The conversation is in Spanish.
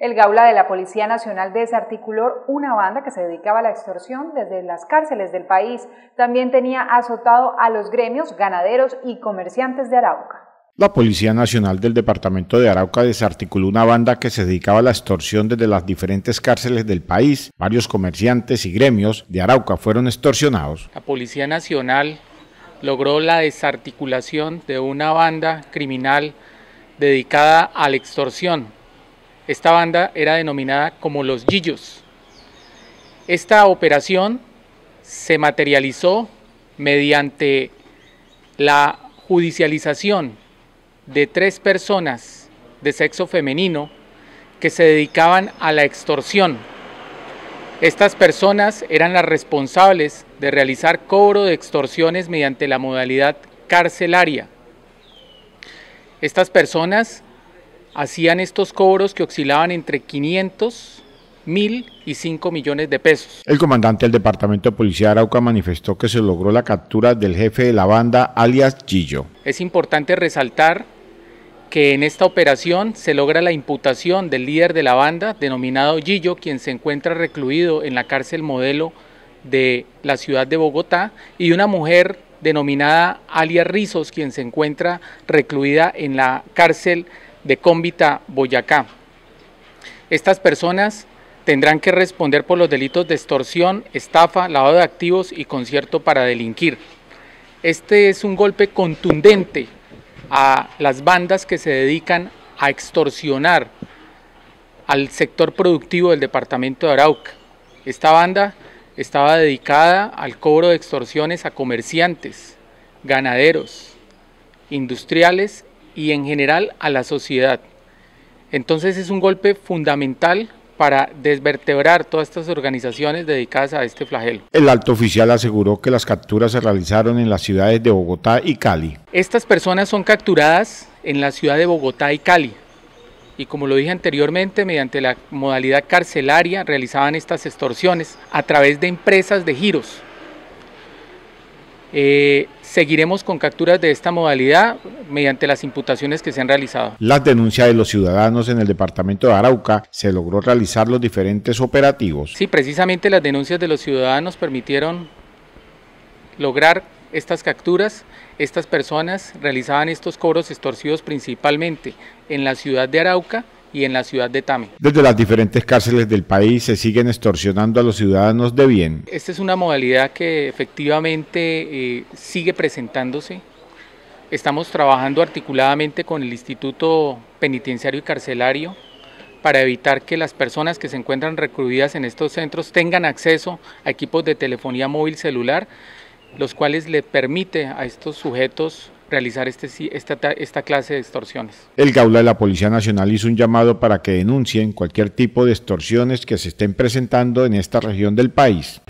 El Gaula de la Policía Nacional desarticuló una banda que se dedicaba a la extorsión desde las cárceles del país. También tenía azotado a los gremios, ganaderos y comerciantes de Arauca. La Policía Nacional del Departamento de Arauca desarticuló una banda que se dedicaba a la extorsión desde las diferentes cárceles del país. Varios comerciantes y gremios de Arauca fueron extorsionados. La Policía Nacional logró la desarticulación de una banda criminal dedicada a la extorsión esta banda era denominada como los Gillos. Esta operación se materializó mediante la judicialización de tres personas de sexo femenino que se dedicaban a la extorsión. Estas personas eran las responsables de realizar cobro de extorsiones mediante la modalidad carcelaria. Estas personas hacían estos cobros que oscilaban entre 500, 1000 y 5 millones de pesos. El comandante del Departamento de Policía de Arauca manifestó que se logró la captura del jefe de la banda, alias Gillo. Es importante resaltar que en esta operación se logra la imputación del líder de la banda, denominado Gillo, quien se encuentra recluido en la cárcel modelo de la ciudad de Bogotá, y una mujer denominada alias Rizos, quien se encuentra recluida en la cárcel de Cómbita, Boyacá. Estas personas tendrán que responder por los delitos de extorsión, estafa, lavado de activos y concierto para delinquir. Este es un golpe contundente a las bandas que se dedican a extorsionar al sector productivo del departamento de Arauca. Esta banda estaba dedicada al cobro de extorsiones a comerciantes, ganaderos, industriales y en general a la sociedad. Entonces es un golpe fundamental para desvertebrar todas estas organizaciones dedicadas a este flagelo. El alto oficial aseguró que las capturas se realizaron en las ciudades de Bogotá y Cali. Estas personas son capturadas en la ciudad de Bogotá y Cali. Y como lo dije anteriormente, mediante la modalidad carcelaria realizaban estas extorsiones a través de empresas de giros. Eh, seguiremos con capturas de esta modalidad mediante las imputaciones que se han realizado. Las denuncias de los ciudadanos en el departamento de Arauca se logró realizar los diferentes operativos. Sí, precisamente las denuncias de los ciudadanos permitieron lograr estas capturas. Estas personas realizaban estos cobros extorsivos principalmente en la ciudad de Arauca y en la ciudad de Tame. Desde las diferentes cárceles del país se siguen extorsionando a los ciudadanos de bien. Esta es una modalidad que efectivamente eh, sigue presentándose. Estamos trabajando articuladamente con el Instituto Penitenciario y Carcelario para evitar que las personas que se encuentran recluidas en estos centros tengan acceso a equipos de telefonía móvil celular, los cuales le permite a estos sujetos realizar este, esta, esta clase de extorsiones. El Gaula de la Policía Nacional hizo un llamado para que denuncien cualquier tipo de extorsiones que se estén presentando en esta región del país.